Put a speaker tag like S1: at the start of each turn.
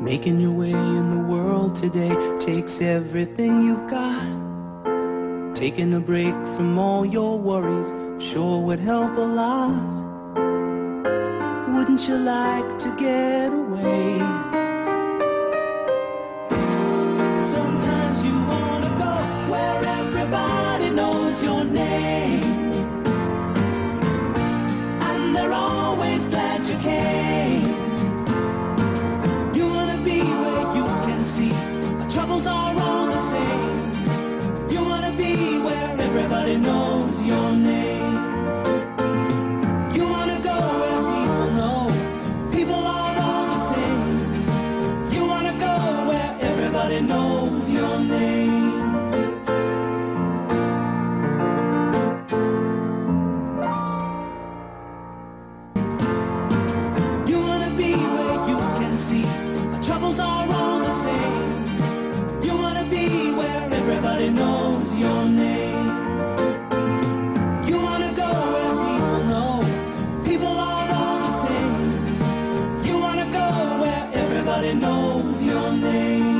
S1: Making your way in the world today takes everything you've got. Taking a break from all your worries sure would help a lot. Wouldn't you like to get away? Sometimes you wanna go where everybody knows your name. And they're always glad you came. Everybody knows your name. You wanna be where you can see our troubles are all the same. You wanna be where everybody knows your name. You wanna go where people know people are all the same. You wanna go where everybody knows your name.